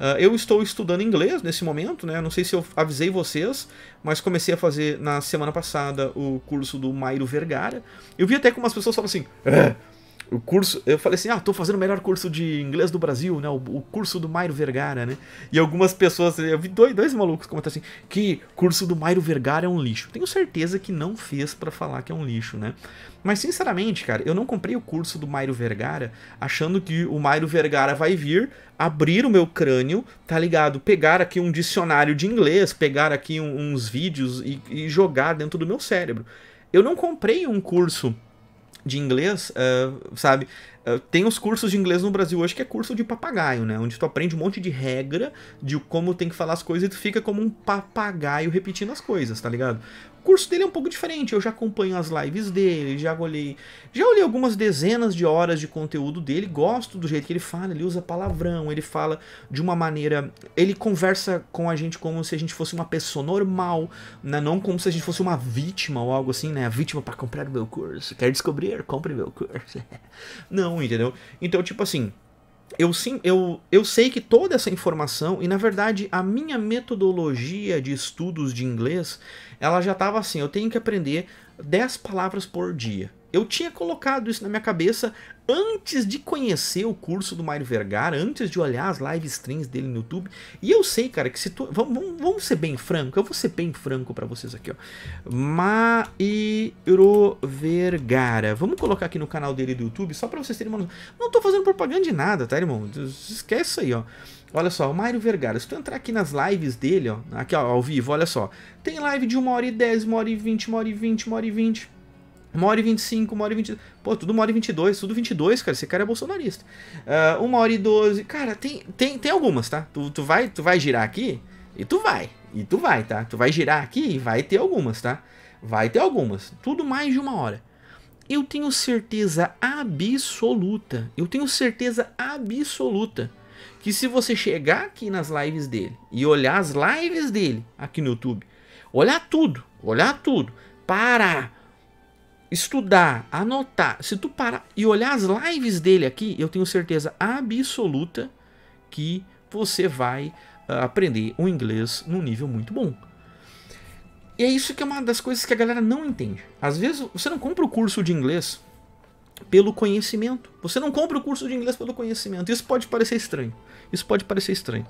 Uh, eu estou estudando inglês nesse momento, né? Não sei se eu avisei vocês, mas comecei a fazer na semana passada o curso do Mairo Vergara. Eu vi até que umas pessoas falam assim. É, o curso, eu falei assim, ah, tô fazendo o melhor curso de inglês do Brasil, né? O, o curso do Mairo Vergara, né? E algumas pessoas, eu vi dois, dois malucos comentar assim, que curso do Mairo Vergara é um lixo. Tenho certeza que não fez para falar que é um lixo, né? Mas sinceramente, cara, eu não comprei o curso do Mairo Vergara achando que o Mairo Vergara vai vir abrir o meu crânio, tá ligado? Pegar aqui um dicionário de inglês, pegar aqui um, uns vídeos e, e jogar dentro do meu cérebro. Eu não comprei um curso de inglês, uh, sabe? Uh, tem os cursos de inglês no Brasil hoje que é curso de papagaio, né? Onde tu aprende um monte de regra de como tem que falar as coisas e tu fica como um papagaio repetindo as coisas, tá ligado? O curso dele é um pouco diferente, eu já acompanho as lives dele, já olhei, já olhei algumas dezenas de horas de conteúdo dele, gosto do jeito que ele fala, ele usa palavrão, ele fala de uma maneira, ele conversa com a gente como se a gente fosse uma pessoa normal, né? não como se a gente fosse uma vítima ou algo assim, né? A vítima para comprar o meu curso, quer descobrir, compre meu curso. não, entendeu? Então, tipo assim, eu, sim, eu, eu sei que toda essa informação, e na verdade a minha metodologia de estudos de inglês, ela já estava assim, eu tenho que aprender 10 palavras por dia. Eu tinha colocado isso na minha cabeça antes de conhecer o curso do Mário Vergara, antes de olhar as live streams dele no YouTube. E eu sei, cara, que se tu. Vamos, vamos, ser bem franco, eu vou ser bem franco para vocês aqui, ó. Mairo Vergara. Vamos colocar aqui no canal dele do YouTube, só pra vocês terem uma Não tô fazendo propaganda de nada, tá, irmão? Esquece isso aí, ó. Olha só, o Mário Vergara, se tu entrar aqui nas lives dele, ó, aqui ó, ao vivo, olha só. Tem live de 1 hora e 10, 1 hora e 20, 1 hora e 20, 1 hora e 20. 1 hora e 25, 1 hora e 22. Pô, tudo 1 hora e 22, tudo 22, cara. Esse cara é bolsonarista. Uh, 1 hora e 12. Cara, tem, tem, tem algumas, tá? Tu, tu, vai, tu vai girar aqui e tu vai. E tu vai, tá? Tu vai girar aqui e vai ter algumas, tá? Vai ter algumas. Tudo mais de uma hora. Eu tenho certeza absoluta. Eu tenho certeza absoluta que se você chegar aqui nas lives dele e olhar as lives dele aqui no YouTube, olhar tudo, olhar tudo, parar, estudar, anotar, se tu parar e olhar as lives dele aqui, eu tenho certeza absoluta que você vai uh, aprender o inglês num nível muito bom. E é isso que é uma das coisas que a galera não entende. Às vezes você não compra o curso de inglês pelo conhecimento. Você não compra o curso de inglês pelo conhecimento. Isso pode parecer estranho. Isso pode parecer estranho.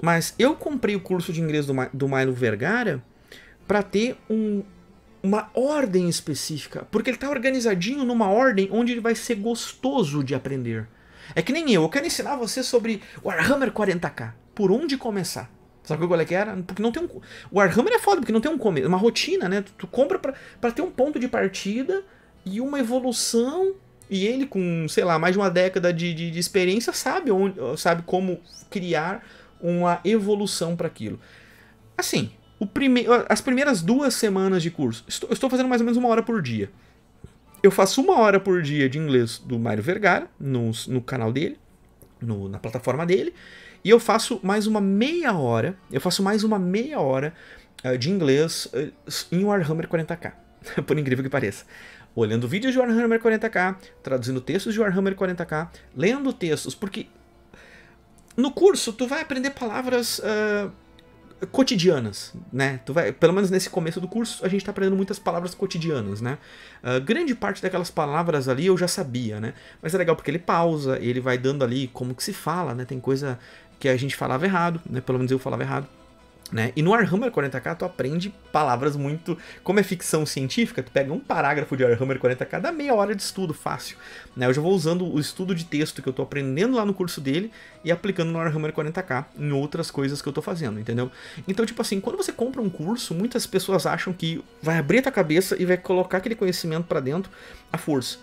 Mas eu comprei o curso de inglês do, do Milo Vergara para ter um, uma ordem específica. Porque ele está organizadinho numa ordem onde ele vai ser gostoso de aprender. É que nem eu, eu quero ensinar você sobre Warhammer 40k. Por onde começar? Sabe qual é que era? Porque não tem um. Warhammer é foda, porque não tem um começo. Uma rotina, né? Tu, tu compra para ter um ponto de partida e uma evolução. E ele, com, sei lá, mais de uma década de, de, de experiência, sabe, onde, sabe como criar uma evolução para aquilo. Assim, prime... as primeiras duas semanas de curso, estou, estou fazendo mais ou menos uma hora por dia. Eu faço uma hora por dia de inglês do Mário Vergara, no, no canal dele, no, na plataforma dele, e eu faço mais uma meia hora, eu faço mais uma meia hora uh, de inglês uh, em Warhammer 40k, por incrível que pareça olhando vídeos de Warhammer 40k, traduzindo textos de Warhammer 40k, lendo textos, porque no curso tu vai aprender palavras uh, cotidianas, né? Tu vai, pelo menos nesse começo do curso, a gente está aprendendo muitas palavras cotidianas, né? Uh, grande parte daquelas palavras ali eu já sabia, né? Mas é legal porque ele pausa, ele vai dando ali como que se fala, né? Tem coisa que a gente falava errado, né? Pelo menos eu falava errado. Né? E no Warhammer 40k tu aprende palavras muito. Como é ficção científica, tu pega um parágrafo de Warhammer 40k, dá meia hora de estudo fácil. Né? Eu já vou usando o estudo de texto que eu tô aprendendo lá no curso dele e aplicando no Warhammer 40k em outras coisas que eu tô fazendo, entendeu? Então, tipo assim, quando você compra um curso, muitas pessoas acham que vai abrir a tua cabeça e vai colocar aquele conhecimento para dentro à força.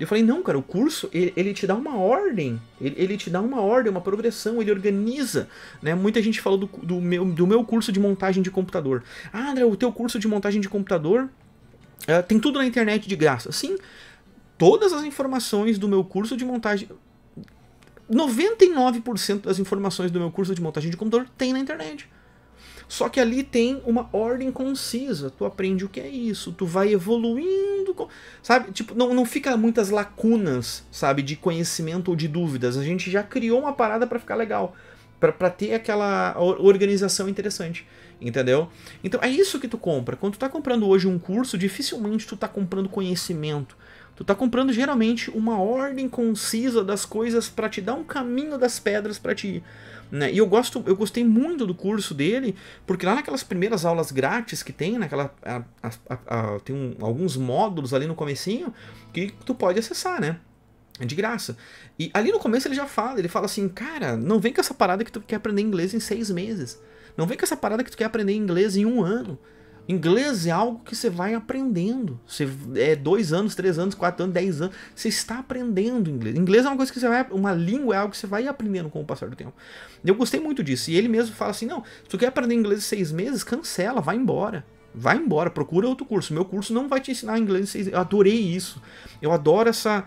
Eu falei, não, cara, o curso, ele, ele te dá uma ordem, ele, ele, te dá uma ordem, uma progressão, ele organiza, né? Muita gente falou do, do, meu, do meu curso de montagem de computador. Ah, André, o teu curso de montagem de computador uh, tem tudo na internet de graça. Sim, todas as informações do meu curso de montagem... 99% das informações do meu curso de montagem de computador tem na internet. Só que ali tem uma ordem concisa. Tu aprende o que é isso, tu vai evoluindo, sabe? Tipo, não, não fica muitas lacunas, sabe, de conhecimento ou de dúvidas. A gente já criou uma parada para ficar legal. para ter aquela organização interessante. Entendeu? Então é isso que tu compra. Quando tu tá comprando hoje um curso, dificilmente tu tá comprando conhecimento. Tu tá comprando geralmente uma ordem concisa das coisas para te dar um caminho das pedras para ti ir. Né? E eu gosto, eu gostei muito do curso dele, porque lá naquelas primeiras aulas grátis que tem, naquela a, a, a, tem um, alguns módulos ali no comecinho que tu pode acessar, né? É de graça. E ali no começo ele já fala, ele fala assim, cara, não vem com essa parada que tu quer aprender inglês em seis meses. Não vem com essa parada que tu quer aprender inglês em um ano. Inglês é algo que você vai aprendendo. Você é dois anos, três anos, quatro anos, dez anos. Você está aprendendo inglês. Inglês é uma coisa que você vai. Uma língua é algo que você vai aprendendo com o passar do tempo. Eu gostei muito disso. E ele mesmo fala assim: não, se tu quer aprender inglês em seis meses, cancela, vai embora. Vai embora, procura outro curso. Meu curso não vai te ensinar inglês em seis meses. Eu adorei isso. Eu adoro essa.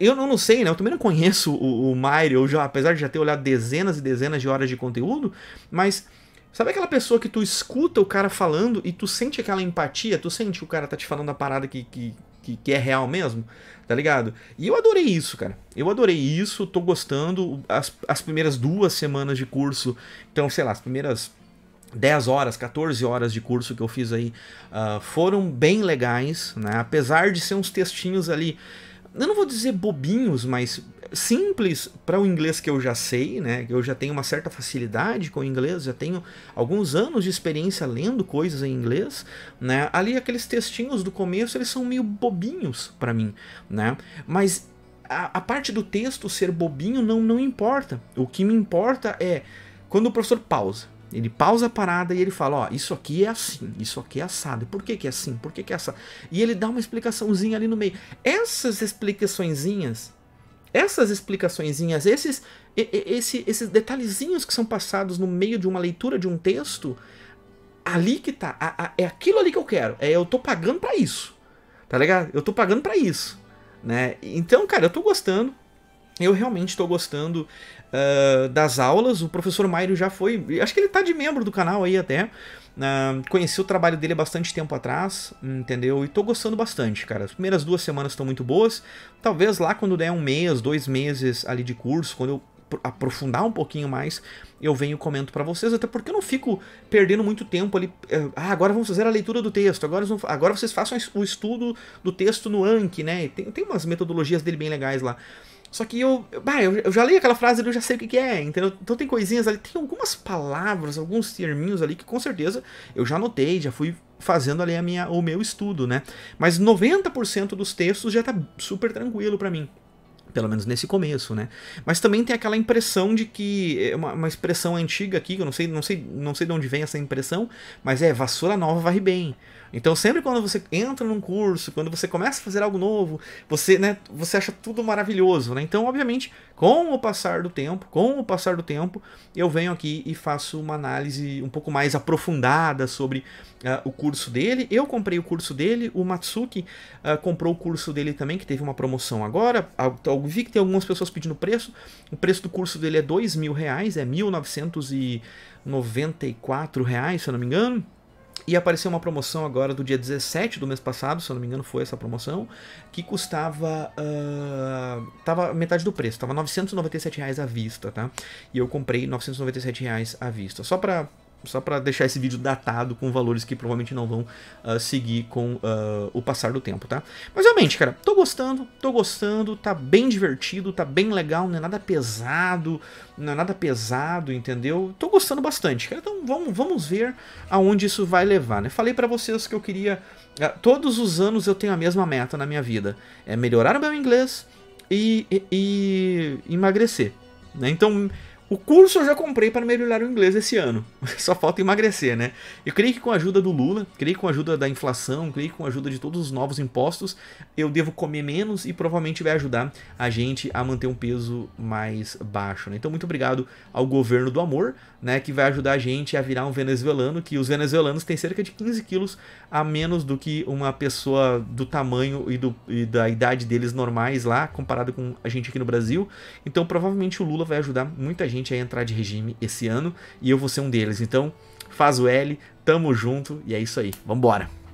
Eu não, sei, né? Eu também não conheço o, o Mario, já, apesar de já ter olhado dezenas e dezenas de horas de conteúdo, mas Sabe aquela pessoa que tu escuta o cara falando e tu sente aquela empatia? Tu sente que o cara tá te falando a parada que, que, que, que é real mesmo? Tá ligado? E eu adorei isso, cara. Eu adorei isso, tô gostando. As, as primeiras duas semanas de curso, então, sei lá, as primeiras 10 horas, 14 horas de curso que eu fiz aí uh, foram bem legais, né? Apesar de ser uns textinhos ali, eu não vou dizer bobinhos, mas simples para o inglês que eu já sei, né? Eu já tenho uma certa facilidade com o inglês, já tenho alguns anos de experiência lendo coisas em inglês, né? Ali aqueles textinhos do começo, eles são meio bobinhos para mim, né? Mas a, a, parte do texto ser bobinho não não importa. O que me importa é quando o professor pausa. Ele pausa a parada e ele fala, ó, isso aqui é assim, isso aqui é assado. Por que, que é assim? Por que, que é assado? E ele dá uma explicaçãozinha ali no meio. Essas explicaçõezinhas essas explicaçõezinhas, esses, esse, esses detalhezinhos que são passados no meio de uma leitura de um texto, ali que tá. A, a, é aquilo ali que eu quero. É, eu tô pagando para isso. Tá ligado? Eu tô pagando para isso. Né? Então, cara, eu tô gostando. Eu realmente estou gostando uh, das aulas. O professor Mairo já foi. Acho que ele tá de membro do canal aí até. Uh, conheci o trabalho dele há bastante tempo atrás, entendeu? E tô gostando bastante, cara. As primeiras duas semanas estão muito boas. Talvez lá quando der um mês, dois meses ali de curso, quando eu aprofundar um pouquinho mais, eu venho e comento para vocês, até porque eu não fico perdendo muito tempo ali. Eh, ah, agora vamos fazer a leitura do texto, agora, agora vocês façam o estudo do texto no Anki, né? Tem, tem umas metodologias dele bem legais lá. Só que eu, bah, eu, eu já li aquela frase e eu já sei o que, que é, entendeu? Então tem coisinhas ali, tem algumas palavras, alguns terminhos ali que com certeza eu já notei, já fui fazendo ali a minha, o meu estudo, né? Mas 90% dos textos já tá super tranquilo para mim pelo menos nesse começo, né? Mas também tem aquela impressão de que é uma, uma, expressão antiga aqui, que eu não sei, não sei, não sei de onde vem essa impressão, mas é vassoura nova varre bem. Então sempre quando você entra num curso, quando você começa a fazer algo novo, você, né, você acha tudo maravilhoso, né? Então, obviamente, com o passar do tempo, com o passar do tempo, eu venho aqui e faço uma análise um pouco mais aprofundada sobre uh, o curso dele. Eu comprei o curso dele, o Matsuki uh, comprou o curso dele também, que teve uma promoção agora. Vi que tem algumas pessoas pedindo preço. O preço do curso dele é dois mil reais, é mil novecentos e noventa e quatro reais, se eu não me engano. E apareceu uma promoção agora do dia 17 do mês passado, se eu não me engano foi essa promoção, que custava uh, tava metade do preço, tava 997 reais à vista, tá? E eu comprei 997 reais à vista. Só para só para deixar esse vídeo datado com valores que provavelmente não vão uh, seguir com uh, o passar do tempo, tá? Mas realmente, cara, tô gostando, tô gostando, tá bem divertido, tá bem legal, não é nada pesado, não é nada pesado, entendeu? Tô gostando bastante, cara. Então vamos, vamos ver aonde isso vai levar, né? Falei para vocês que eu queria... Uh, todos os anos eu tenho a mesma meta na minha vida, é melhorar o meu inglês e, e, e emagrecer, né? Então o curso eu já comprei para melhorar o inglês esse ano. Só falta emagrecer, né? Eu creio que com a ajuda do Lula, creio que com a ajuda da inflação, creio que com a ajuda de todos os novos impostos, eu devo comer menos e provavelmente vai ajudar a gente a manter um peso mais baixo. Né? Então, muito obrigado ao governo do amor, né? Que vai ajudar a gente a virar um venezuelano, que os venezuelanos têm cerca de 15 quilos a menos do que uma pessoa do tamanho e, do, e da idade deles normais lá, comparado com a gente aqui no Brasil. Então, provavelmente o Lula vai ajudar muita gente gente a entrar de regime esse ano e eu vou ser um deles. Então, faz o L, tamo junto e é isso aí. Vambora!